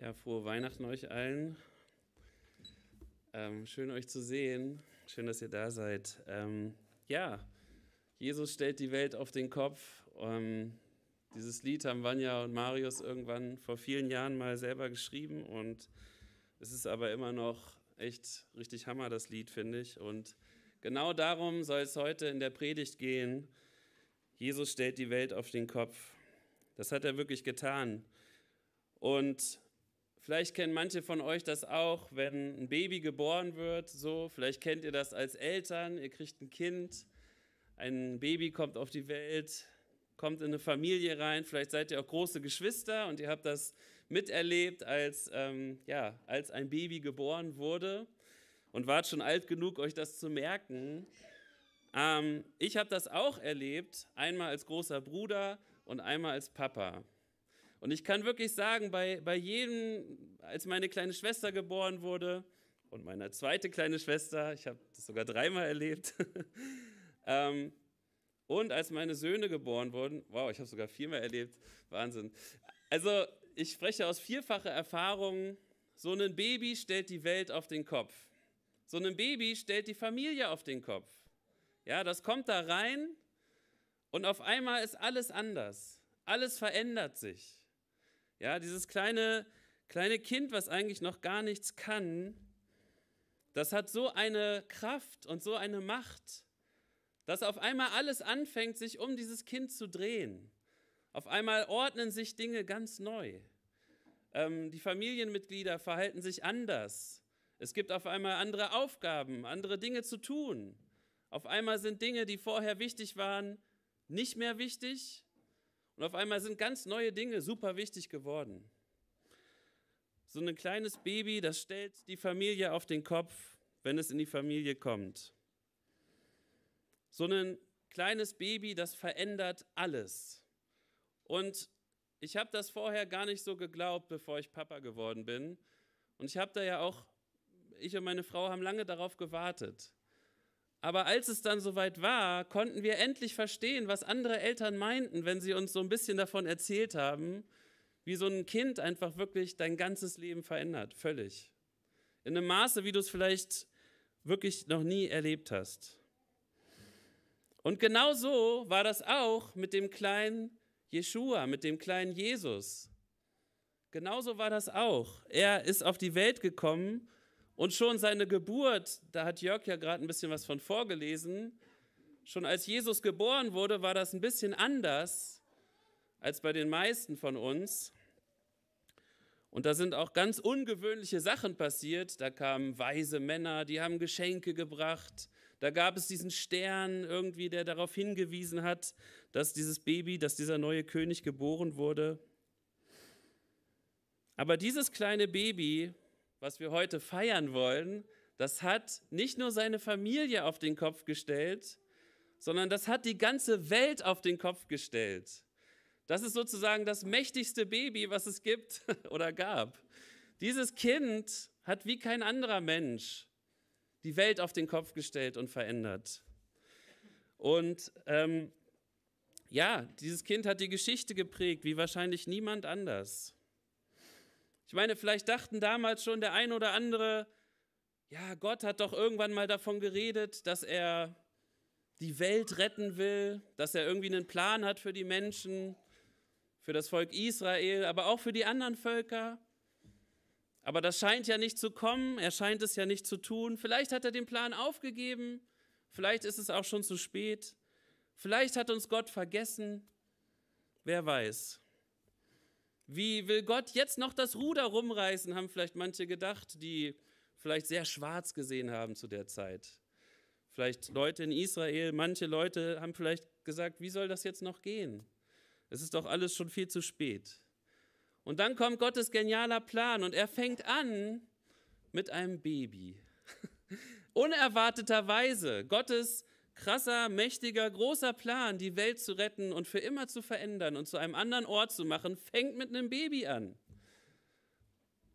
Ja, frohe Weihnachten euch allen. Ähm, schön euch zu sehen. Schön, dass ihr da seid. Ähm, ja, Jesus stellt die Welt auf den Kopf. Ähm, dieses Lied haben Vanja und Marius irgendwann vor vielen Jahren mal selber geschrieben und es ist aber immer noch echt richtig Hammer, das Lied, finde ich. Und genau darum soll es heute in der Predigt gehen. Jesus stellt die Welt auf den Kopf. Das hat er wirklich getan. Und Vielleicht kennen manche von euch das auch, wenn ein Baby geboren wird, so. Vielleicht kennt ihr das als Eltern. Ihr kriegt ein Kind, ein Baby kommt auf die Welt, kommt in eine Familie rein. Vielleicht seid ihr auch große Geschwister und ihr habt das miterlebt, als, ähm, ja, als ein Baby geboren wurde und wart schon alt genug, euch das zu merken. Ähm, ich habe das auch erlebt, einmal als großer Bruder und einmal als Papa. Und ich kann wirklich sagen, bei, bei jedem, als meine kleine Schwester geboren wurde und meine zweite kleine Schwester, ich habe das sogar dreimal erlebt, ähm, und als meine Söhne geboren wurden, wow, ich habe sogar viermal erlebt, Wahnsinn. Also ich spreche aus vierfacher Erfahrung, so ein Baby stellt die Welt auf den Kopf. So ein Baby stellt die Familie auf den Kopf. Ja, das kommt da rein und auf einmal ist alles anders. Alles verändert sich. Ja, dieses kleine, kleine Kind, was eigentlich noch gar nichts kann, das hat so eine Kraft und so eine Macht, dass auf einmal alles anfängt, sich um dieses Kind zu drehen. Auf einmal ordnen sich Dinge ganz neu. Ähm, die Familienmitglieder verhalten sich anders. Es gibt auf einmal andere Aufgaben, andere Dinge zu tun. Auf einmal sind Dinge, die vorher wichtig waren, nicht mehr wichtig und auf einmal sind ganz neue Dinge super wichtig geworden. So ein kleines Baby, das stellt die Familie auf den Kopf, wenn es in die Familie kommt. So ein kleines Baby, das verändert alles. Und ich habe das vorher gar nicht so geglaubt, bevor ich Papa geworden bin. Und ich habe da ja auch, ich und meine Frau haben lange darauf gewartet. Aber als es dann soweit war, konnten wir endlich verstehen, was andere Eltern meinten, wenn sie uns so ein bisschen davon erzählt haben, wie so ein Kind einfach wirklich dein ganzes Leben verändert, völlig. In einem Maße, wie du es vielleicht wirklich noch nie erlebt hast. Und genau so war das auch mit dem kleinen Jeshua, mit dem kleinen Jesus. Genauso war das auch. Er ist auf die Welt gekommen und schon seine Geburt, da hat Jörg ja gerade ein bisschen was von vorgelesen, schon als Jesus geboren wurde, war das ein bisschen anders als bei den meisten von uns. Und da sind auch ganz ungewöhnliche Sachen passiert. Da kamen weise Männer, die haben Geschenke gebracht. Da gab es diesen Stern irgendwie, der darauf hingewiesen hat, dass dieses Baby, dass dieser neue König geboren wurde. Aber dieses kleine Baby was wir heute feiern wollen, das hat nicht nur seine Familie auf den Kopf gestellt, sondern das hat die ganze Welt auf den Kopf gestellt. Das ist sozusagen das mächtigste Baby, was es gibt oder gab. Dieses Kind hat wie kein anderer Mensch die Welt auf den Kopf gestellt und verändert. Und ähm, ja, dieses Kind hat die Geschichte geprägt, wie wahrscheinlich niemand anders. Ich meine, vielleicht dachten damals schon der ein oder andere, ja, Gott hat doch irgendwann mal davon geredet, dass er die Welt retten will, dass er irgendwie einen Plan hat für die Menschen, für das Volk Israel, aber auch für die anderen Völker. Aber das scheint ja nicht zu kommen, er scheint es ja nicht zu tun. Vielleicht hat er den Plan aufgegeben, vielleicht ist es auch schon zu spät, vielleicht hat uns Gott vergessen, wer weiß. Wie will Gott jetzt noch das Ruder rumreißen, haben vielleicht manche gedacht, die vielleicht sehr schwarz gesehen haben zu der Zeit. Vielleicht Leute in Israel, manche Leute haben vielleicht gesagt, wie soll das jetzt noch gehen? Es ist doch alles schon viel zu spät. Und dann kommt Gottes genialer Plan und er fängt an mit einem Baby. Unerwarteterweise. Gottes krasser, mächtiger, großer Plan, die Welt zu retten und für immer zu verändern und zu einem anderen Ort zu machen, fängt mit einem Baby an.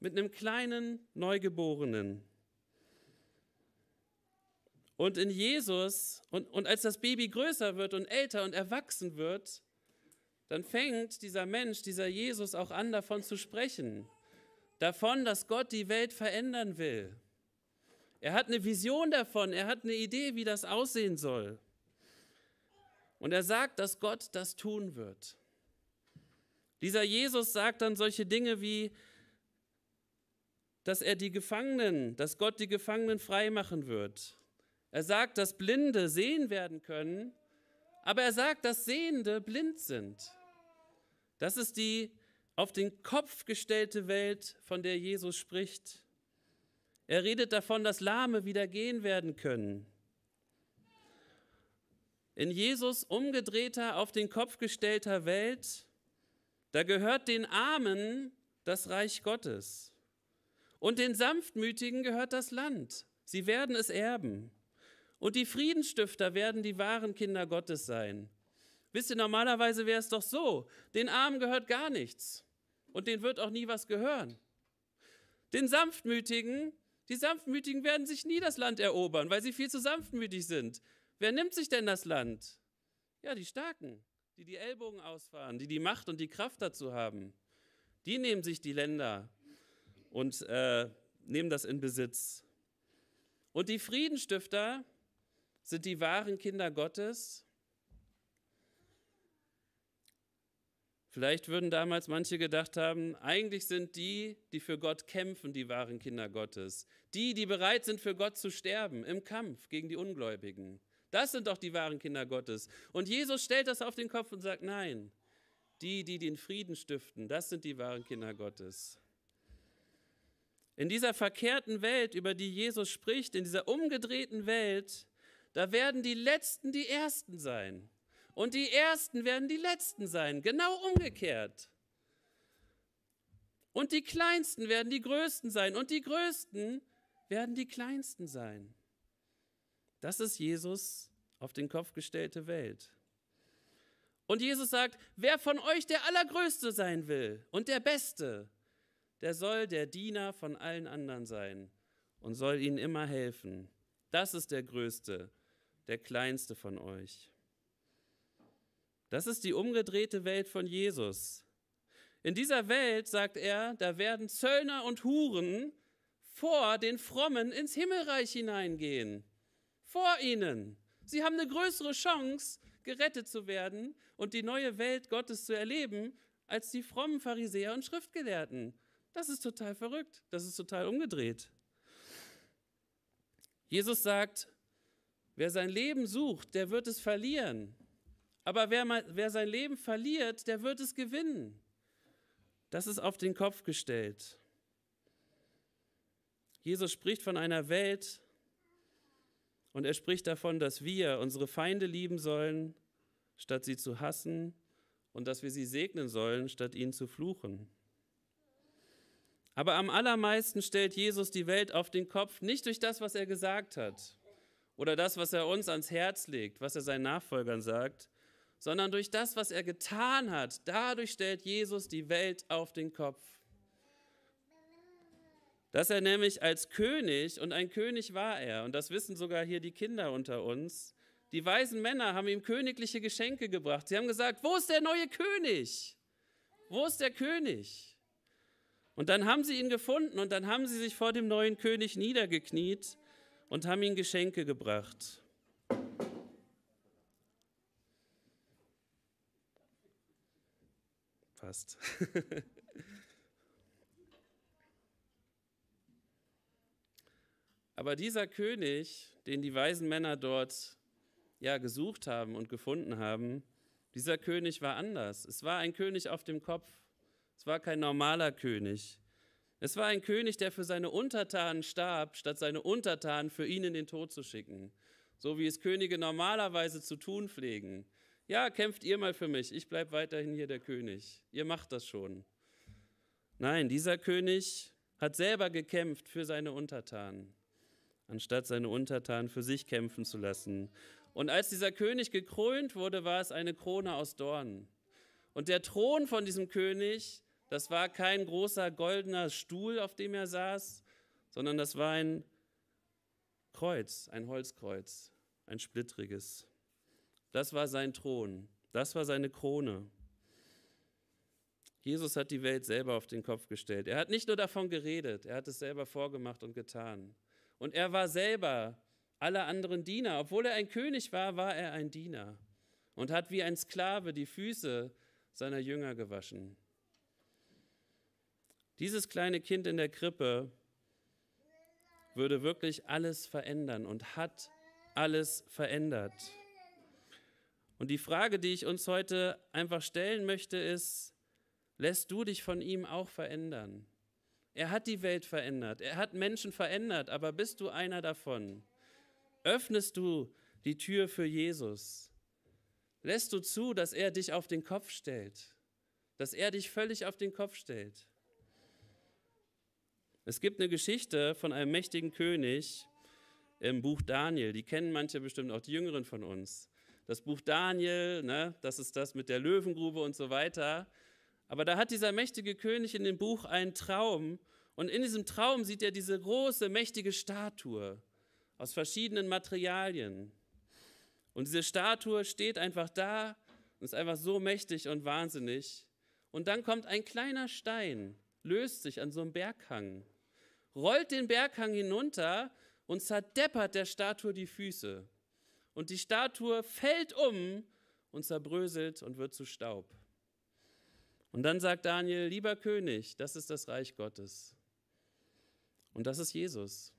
Mit einem kleinen Neugeborenen. Und in Jesus, und, und als das Baby größer wird und älter und erwachsen wird, dann fängt dieser Mensch, dieser Jesus auch an davon zu sprechen. davon, dass Gott die Welt verändern will. Er hat eine Vision davon, er hat eine Idee, wie das aussehen soll. Und er sagt, dass Gott das tun wird. Dieser Jesus sagt dann solche Dinge wie, dass er die Gefangenen, dass Gott die Gefangenen freimachen wird. Er sagt, dass Blinde sehen werden können, aber er sagt, dass Sehende blind sind. Das ist die auf den Kopf gestellte Welt, von der Jesus spricht. Er redet davon, dass Lahme wieder gehen werden können. In Jesus umgedrehter, auf den Kopf gestellter Welt, da gehört den Armen das Reich Gottes. Und den Sanftmütigen gehört das Land. Sie werden es erben. Und die Friedensstifter werden die wahren Kinder Gottes sein. Wisst ihr, normalerweise wäre es doch so, den Armen gehört gar nichts und denen wird auch nie was gehören. Den Sanftmütigen, die Sanftmütigen werden sich nie das Land erobern, weil sie viel zu sanftmütig sind. Wer nimmt sich denn das Land? Ja, die Starken, die die Ellbogen ausfahren, die die Macht und die Kraft dazu haben. Die nehmen sich die Länder und äh, nehmen das in Besitz. Und die Friedenstifter sind die wahren Kinder Gottes. Vielleicht würden damals manche gedacht haben, eigentlich sind die, die für Gott kämpfen, die wahren Kinder Gottes. Die, die bereit sind, für Gott zu sterben im Kampf gegen die Ungläubigen. Das sind doch die wahren Kinder Gottes. Und Jesus stellt das auf den Kopf und sagt, nein, die, die den Frieden stiften, das sind die wahren Kinder Gottes. In dieser verkehrten Welt, über die Jesus spricht, in dieser umgedrehten Welt, da werden die Letzten die Ersten sein. Und die Ersten werden die Letzten sein, genau umgekehrt. Und die Kleinsten werden die Größten sein und die Größten werden die Kleinsten sein. Das ist Jesus auf den Kopf gestellte Welt. Und Jesus sagt, wer von euch der Allergrößte sein will und der Beste, der soll der Diener von allen anderen sein und soll ihnen immer helfen. Das ist der Größte, der Kleinste von euch. Das ist die umgedrehte Welt von Jesus. In dieser Welt, sagt er, da werden Zöllner und Huren vor den Frommen ins Himmelreich hineingehen. Vor ihnen. Sie haben eine größere Chance, gerettet zu werden und die neue Welt Gottes zu erleben, als die frommen Pharisäer und Schriftgelehrten. Das ist total verrückt. Das ist total umgedreht. Jesus sagt, wer sein Leben sucht, der wird es verlieren. Aber wer, mal, wer sein Leben verliert, der wird es gewinnen. Das ist auf den Kopf gestellt. Jesus spricht von einer Welt und er spricht davon, dass wir unsere Feinde lieben sollen, statt sie zu hassen und dass wir sie segnen sollen, statt ihnen zu fluchen. Aber am allermeisten stellt Jesus die Welt auf den Kopf, nicht durch das, was er gesagt hat oder das, was er uns ans Herz legt, was er seinen Nachfolgern sagt, sondern durch das, was er getan hat. Dadurch stellt Jesus die Welt auf den Kopf. Dass er nämlich als König, und ein König war er, und das wissen sogar hier die Kinder unter uns, die weisen Männer haben ihm königliche Geschenke gebracht. Sie haben gesagt, wo ist der neue König? Wo ist der König? Und dann haben sie ihn gefunden und dann haben sie sich vor dem neuen König niedergekniet und haben ihm Geschenke gebracht. Fast. Aber dieser König, den die weisen Männer dort ja gesucht haben und gefunden haben, dieser König war anders. Es war ein König auf dem Kopf. Es war kein normaler König. Es war ein König, der für seine Untertanen starb, statt seine Untertanen für ihn in den Tod zu schicken. So wie es Könige normalerweise zu tun pflegen. Ja, kämpft ihr mal für mich, ich bleibe weiterhin hier der König. Ihr macht das schon. Nein, dieser König hat selber gekämpft für seine Untertanen, anstatt seine Untertanen für sich kämpfen zu lassen. Und als dieser König gekrönt wurde, war es eine Krone aus Dornen. Und der Thron von diesem König, das war kein großer goldener Stuhl, auf dem er saß, sondern das war ein Kreuz, ein Holzkreuz, ein splittriges. Das war sein Thron, das war seine Krone. Jesus hat die Welt selber auf den Kopf gestellt. Er hat nicht nur davon geredet, er hat es selber vorgemacht und getan. Und er war selber alle anderen Diener. Obwohl er ein König war, war er ein Diener und hat wie ein Sklave die Füße seiner Jünger gewaschen. Dieses kleine Kind in der Krippe würde wirklich alles verändern und hat alles verändert. Und die Frage, die ich uns heute einfach stellen möchte, ist, lässt du dich von ihm auch verändern? Er hat die Welt verändert, er hat Menschen verändert, aber bist du einer davon? Öffnest du die Tür für Jesus? Lässt du zu, dass er dich auf den Kopf stellt? Dass er dich völlig auf den Kopf stellt? Es gibt eine Geschichte von einem mächtigen König im Buch Daniel. Die kennen manche bestimmt auch die Jüngeren von uns. Das Buch Daniel, ne, das ist das mit der Löwengrube und so weiter. Aber da hat dieser mächtige König in dem Buch einen Traum und in diesem Traum sieht er diese große, mächtige Statue aus verschiedenen Materialien. Und diese Statue steht einfach da und ist einfach so mächtig und wahnsinnig. Und dann kommt ein kleiner Stein, löst sich an so einem Berghang rollt den Berghang hinunter und zerdeppert der Statue die Füße. Und die Statue fällt um und zerbröselt und wird zu Staub. Und dann sagt Daniel, lieber König, das ist das Reich Gottes. Und das ist Jesus.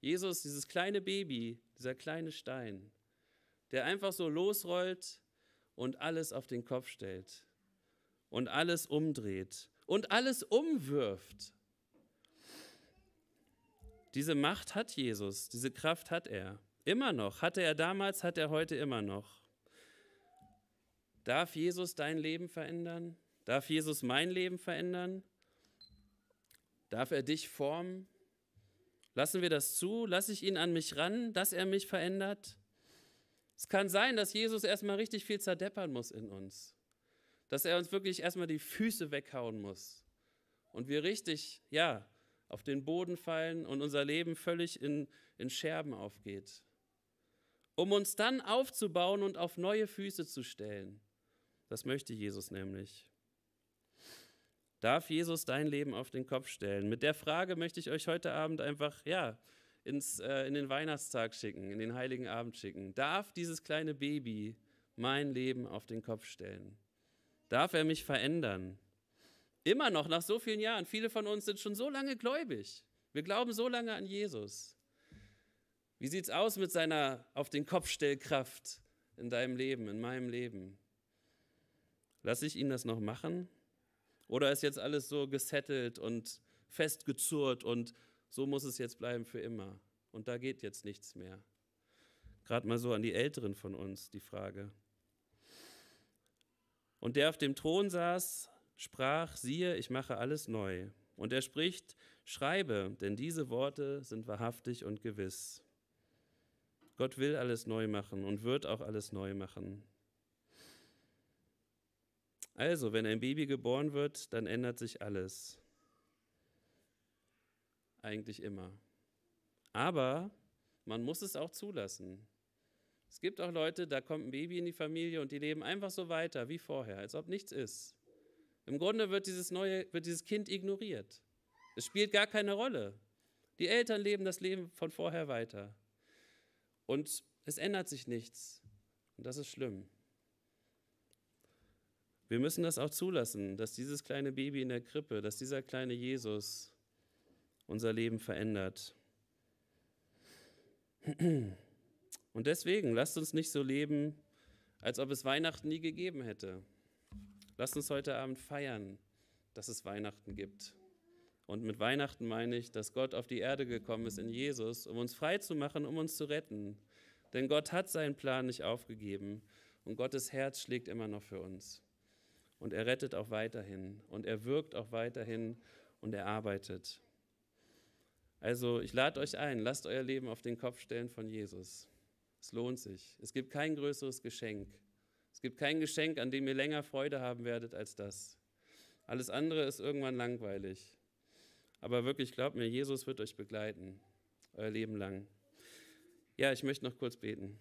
Jesus, dieses kleine Baby, dieser kleine Stein, der einfach so losrollt und alles auf den Kopf stellt und alles umdreht und alles umwirft diese Macht hat Jesus, diese Kraft hat er. Immer noch. Hatte er damals, hat er heute immer noch. Darf Jesus dein Leben verändern? Darf Jesus mein Leben verändern? Darf er dich formen? Lassen wir das zu? Lasse ich ihn an mich ran, dass er mich verändert? Es kann sein, dass Jesus erstmal richtig viel zerdeppern muss in uns. Dass er uns wirklich erstmal die Füße weghauen muss. Und wir richtig, ja, auf den Boden fallen und unser Leben völlig in, in Scherben aufgeht. Um uns dann aufzubauen und auf neue Füße zu stellen. Das möchte Jesus nämlich. Darf Jesus dein Leben auf den Kopf stellen? Mit der Frage möchte ich euch heute Abend einfach, ja, ins, äh, in den Weihnachtstag schicken, in den Heiligen Abend schicken. Darf dieses kleine Baby mein Leben auf den Kopf stellen? Darf er mich verändern? Immer noch nach so vielen Jahren. Viele von uns sind schon so lange gläubig. Wir glauben so lange an Jesus. Wie sieht es aus mit seiner auf den Kopfstellkraft in deinem Leben, in meinem Leben? Lass ich ihn das noch machen? Oder ist jetzt alles so gesettelt und festgezurrt und so muss es jetzt bleiben für immer? Und da geht jetzt nichts mehr. Gerade mal so an die Älteren von uns die Frage. Und der auf dem Thron saß, sprach, siehe, ich mache alles neu. Und er spricht, schreibe, denn diese Worte sind wahrhaftig und gewiss. Gott will alles neu machen und wird auch alles neu machen. Also, wenn ein Baby geboren wird, dann ändert sich alles. Eigentlich immer. Aber man muss es auch zulassen. Es gibt auch Leute, da kommt ein Baby in die Familie und die leben einfach so weiter wie vorher, als ob nichts ist. Im Grunde wird dieses, neue, wird dieses Kind ignoriert. Es spielt gar keine Rolle. Die Eltern leben das Leben von vorher weiter. Und es ändert sich nichts. Und das ist schlimm. Wir müssen das auch zulassen, dass dieses kleine Baby in der Krippe, dass dieser kleine Jesus unser Leben verändert. Und deswegen lasst uns nicht so leben, als ob es Weihnachten nie gegeben hätte. Lasst uns heute Abend feiern, dass es Weihnachten gibt. Und mit Weihnachten meine ich, dass Gott auf die Erde gekommen ist in Jesus, um uns frei zu machen, um uns zu retten. Denn Gott hat seinen Plan nicht aufgegeben und Gottes Herz schlägt immer noch für uns. Und er rettet auch weiterhin und er wirkt auch weiterhin und er arbeitet. Also ich lade euch ein, lasst euer Leben auf den Kopf stellen von Jesus. Es lohnt sich. Es gibt kein größeres Geschenk. Es gibt kein Geschenk, an dem ihr länger Freude haben werdet als das. Alles andere ist irgendwann langweilig. Aber wirklich, glaubt mir, Jesus wird euch begleiten, euer Leben lang. Ja, ich möchte noch kurz beten.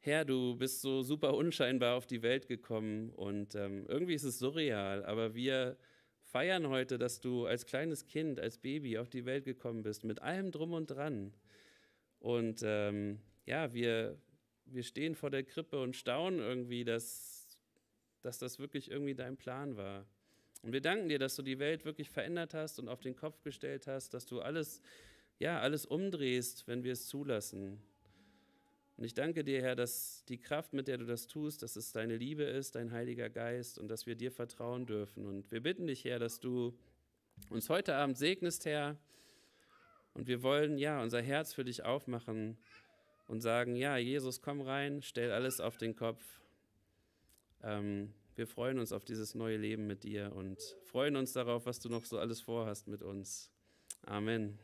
Herr, du bist so super unscheinbar auf die Welt gekommen und ähm, irgendwie ist es surreal, aber wir feiern heute, dass du als kleines Kind, als Baby auf die Welt gekommen bist, mit allem drum und dran. Und ähm, ja, wir, wir stehen vor der Krippe und staunen irgendwie, dass, dass das wirklich irgendwie dein Plan war. Und wir danken dir, dass du die Welt wirklich verändert hast und auf den Kopf gestellt hast, dass du alles, ja, alles umdrehst, wenn wir es zulassen. Und ich danke dir, Herr, dass die Kraft, mit der du das tust, dass es deine Liebe ist, dein Heiliger Geist und dass wir dir vertrauen dürfen. Und wir bitten dich, Herr, dass du uns heute Abend segnest, Herr. Und wir wollen, ja, unser Herz für dich aufmachen und sagen, ja, Jesus, komm rein, stell alles auf den Kopf. Ähm, wir freuen uns auf dieses neue Leben mit dir und freuen uns darauf, was du noch so alles vorhast mit uns. Amen.